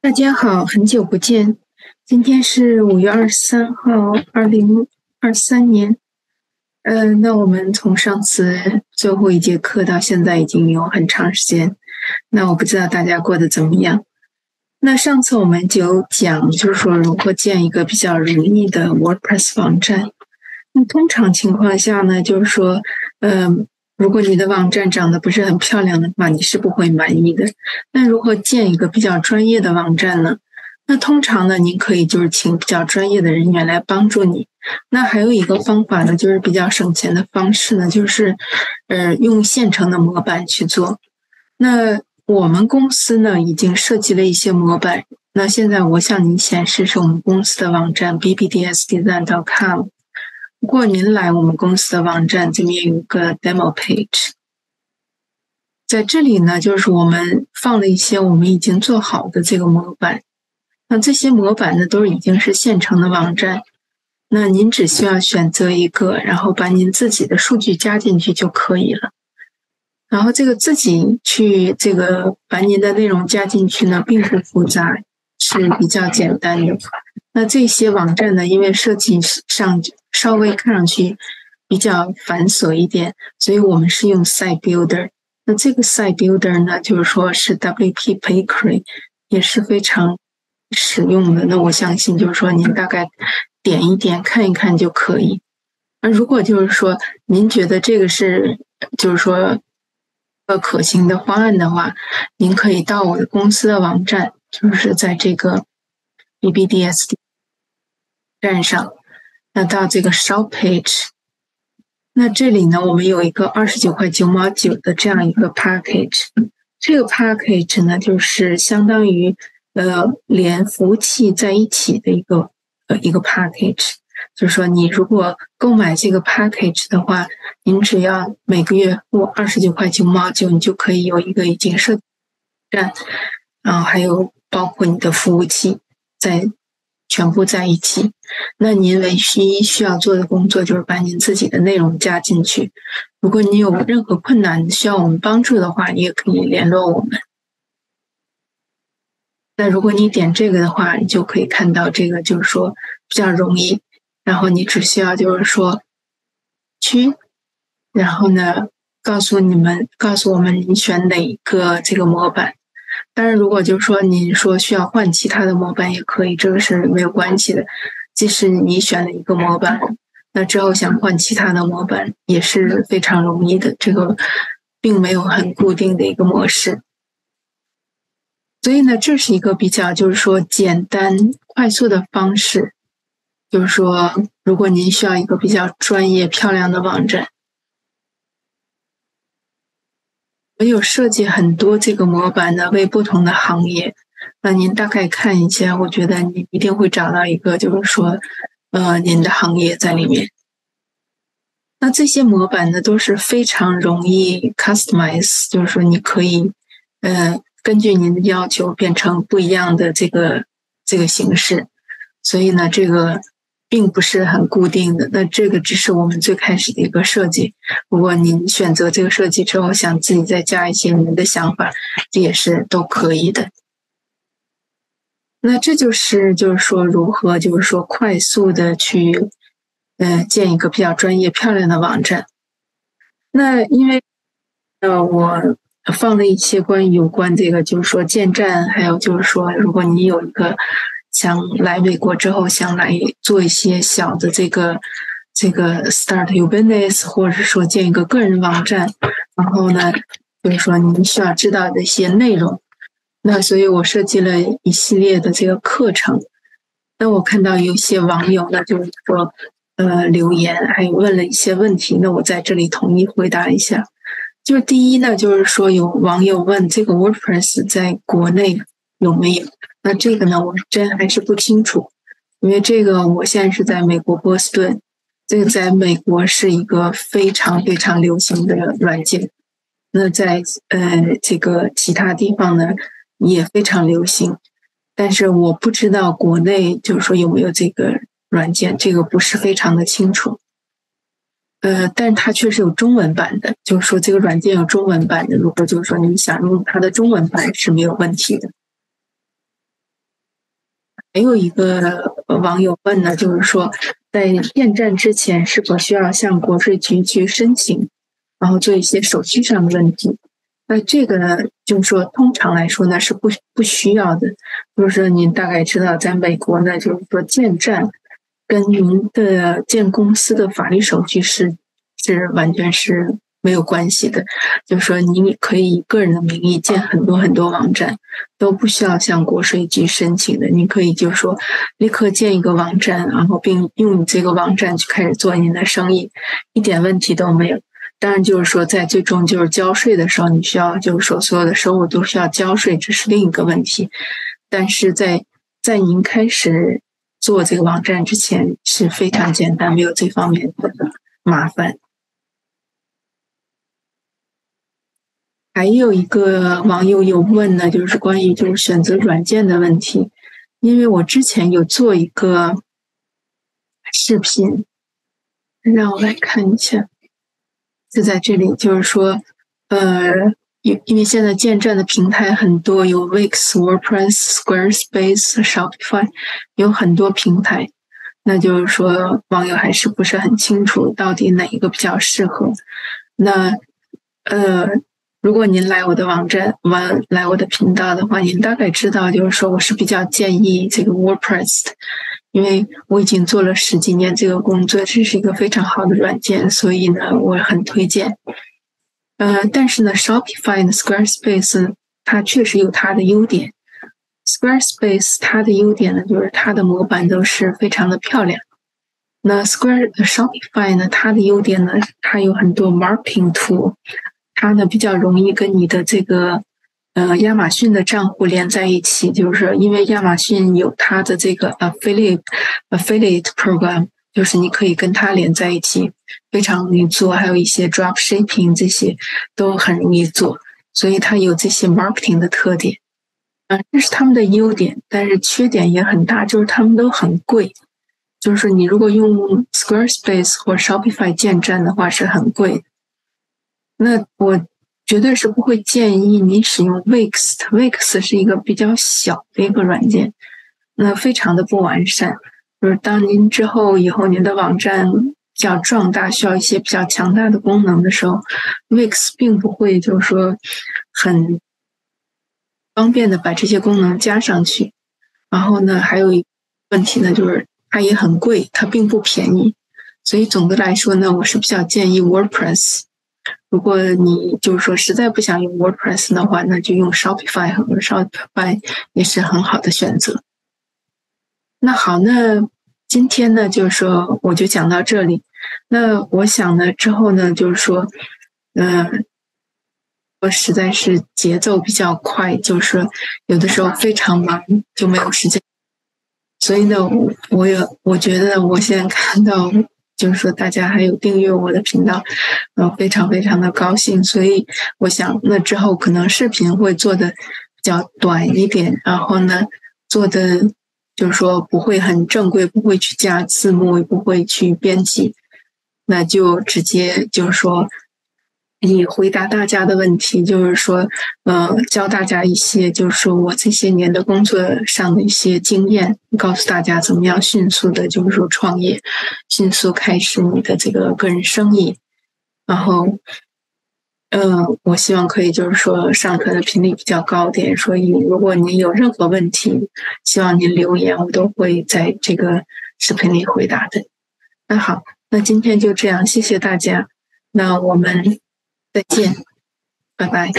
大家好，很久不见。今天是五月二十三号，二零二三年。嗯，那我们从上次最后一节课到现在已经有很长时间。那我不知道大家过得怎么样。那上次我们就讲，就是说如何建一个比较容易的 WordPress 网站。那通常情况下呢，就是说，嗯。如果你的网站长得不是很漂亮的话，你是不会满意的。那如何建一个比较专业的网站呢？那通常呢，您可以就是请比较专业的人员来帮助你。那还有一个方法呢，就是比较省钱的方式呢，就是呃用现成的模板去做。那我们公司呢已经设计了一些模板。那现在我向您显示是我们公司的网站 bbdsdesign.com。如果您来我们公司的网站，这边有个 demo page，在这里呢，就是我们放了一些我们已经做好的这个模板。那这些模板呢，都已经是现成的网站。那您只需要选择一个，然后把您自己的数据加进去就可以了。然后这个自己去这个把您的内容加进去呢，并不复杂，是比较简单的。那这些网站呢，因为设计上。稍微看上去比较繁琐一点，所以我们是用 Site Builder。那这个 Site Builder 呢，就是说是 WP Bakery 也是非常实用的。那我相信就是说您大概点一点看一看就可以。那如果就是说您觉得这个是就是说个可行的方案的话，您可以到我的公司的网站，就是在这个 BBDSD 站上。那到这个 Shop Page，那这里呢，我们有一个二十九块九毛九的这样一个 Package。这个 Package 呢，就是相当于呃连服务器在一起的一个呃一个 Package。就是说，你如果购买这个 Package 的话，您只要每个月付二十九块九毛九，你就可以有一个已经设站，然后还有包括你的服务器在。全部在一起，那您唯一需要做的工作就是把您自己的内容加进去。如果你有任何困难需要我们帮助的话，你也可以联络我们。那如果你点这个的话，你就可以看到这个，就是说比较容易。然后你只需要就是说去，然后呢告诉你们，告诉我们你选哪一个这个模板。当然，如果就是说您说需要换其他的模板也可以，这个是没有关系的。即使你选了一个模板，那之后想换其他的模板也是非常容易的。这个并没有很固定的一个模式。所以呢，这是一个比较就是说简单快速的方式。就是说，如果您需要一个比较专业漂亮的网站。我有设计很多这个模板呢，为不同的行业。那您大概看一下，我觉得你一定会找到一个，就是说，呃，您的行业在里面。那这些模板呢，都是非常容易 customize，就是说你可以，呃，根据您的要求变成不一样的这个这个形式。所以呢，这个。并不是很固定的，那这个只是我们最开始的一个设计。如果您选择这个设计之后，想自己再加一些您的想法，这也是都可以的。那这就是就是说如何就是说快速的去，呃，建一个比较专业漂亮的网站。那因为，呃，我放了一些关于有关这个就是说建站，还有就是说如果你有一个。想来美国之后，想来做一些小的这个这个 start your business，或者是说建一个个人网站，然后呢，就是说您需要知道的一些内容。那所以我设计了一系列的这个课程。那我看到有些网友呢，就是说呃留言，还有问了一些问题，那我在这里统一回答一下。就是第一呢，就是说有网友问这个 WordPress 在国内有没有？那这个呢，我真还是不清楚，因为这个我现在是在美国波士顿，这个在美国是一个非常非常流行的软件。那在呃这个其他地方呢也非常流行，但是我不知道国内就是说有没有这个软件，这个不是非常的清楚。呃，但它确实有中文版的，就是说这个软件有中文版的，如果就是说你想用它的中文版是没有问题的。还有一个网友问呢，就是说在建站之前是否需要向国税局去申请，然后做一些手续上的问题？那这个呢，就是说通常来说呢是不不需要的。就是说您大概知道，在美国呢，就是说建站跟您的建公司的法律手续是是完全是。没有关系的，就是说你可以以个人的名义建很多很多网站，都不需要向国税局申请的。你可以就是说立刻建一个网站，然后并用你这个网站去开始做您的生意，一点问题都没有。当然，就是说在最终就是交税的时候，你需要就是说所有的收入都需要交税，这是另一个问题。但是在在您开始做这个网站之前是非常简单，没有这方面的麻烦。还有一个网友有问呢，就是关于就是选择软件的问题，因为我之前有做一个视频，让我来看一下，就在这里，就是说，呃，因因为现在建站的平台很多，有 Wix、WordPress、Squarespace、Shopify，有很多平台，那就是说网友还是不是很清楚到底哪一个比较适合，那呃。如果您来我的网站，完来我的频道的话，您大概知道，就是说我是比较建议这个 WordPress 的，因为我已经做了十几年这个工作，这是一个非常好的软件，所以呢，我很推荐。呃，但是呢，Shopify 的 Squarespace 它确实有它的优点。Squarespace 它的优点呢，就是它的模板都是非常的漂亮。那 Square Shopify 呢，它的优点呢，它有很多 marketing tool。它呢比较容易跟你的这个呃亚马逊的账户连在一起，就是因为亚马逊有它的这个 affiliate affiliate program，就是你可以跟它连在一起，非常容易做。还有一些 drop shipping 这些都很容易做，所以它有这些 marketing 的特点。嗯，这是他们的优点，但是缺点也很大，就是他们都很贵。就是你如果用 Squarespace 或 Shopify 建站的话，是很贵。那我绝对是不会建议你使用 Wix。Wix 是一个比较小的一个软件，那非常的不完善。就是当您之后以后您的网站比较壮大，需要一些比较强大的功能的时候，Wix 并不会就是说很方便的把这些功能加上去。然后呢，还有一问题呢，就是它也很贵，它并不便宜。所以总的来说呢，我是比较建议 WordPress。如果你就是说实在不想用 WordPress 的话，那就用 Shopify 和 Shopify 也是很好的选择。那好，那今天呢，就是说我就讲到这里。那我想呢，之后呢，就是说，嗯，我实在是节奏比较快，就是有的时候非常忙，就没有时间。所以呢，我我也我觉得我现在看到。就是说，大家还有订阅我的频道，呃，非常非常的高兴。所以我想，那之后可能视频会做的比较短一点，然后呢，做的就是说不会很正规，不会去加字幕，也不会去编辑，那就直接就是说。以回答大家的问题，就是说，呃，教大家一些，就是说我这些年的工作上的一些经验，告诉大家怎么样迅速的，就是说创业，迅速开始你的这个个人生意。然后，嗯，我希望可以就是说上课的频率比较高点，所以如果您有任何问题，希望您留言，我都会在这个视频里回答的。那好，那今天就这样，谢谢大家。那我们。再见，拜拜。